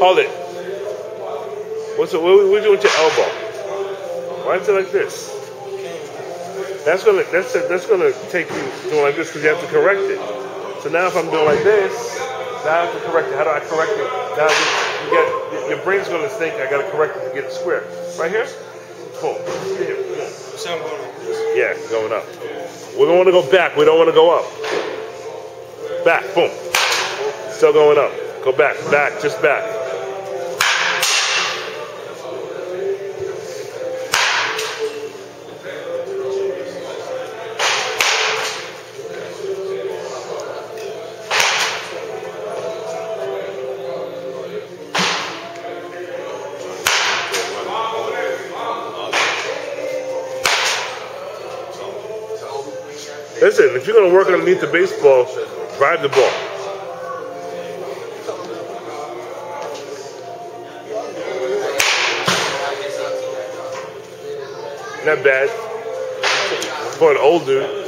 Hold it. What's it, what are we doing with your elbow? Why is it like this? That's gonna that's that's gonna take you doing like this because you have to correct it. So now if I'm doing like this, now I have to correct it. How do I correct it? Now you, you get your brain's gonna think I gotta correct it to get it square. Right here. Boom. Here, boom. So I'm going like this. Yeah, going up. We don't want to go back. We don't want to go up. Back. Boom. Still going up. Go back. Back. Just back. Listen, if you're gonna work underneath the baseball, drive the ball. Not bad. For an old dude.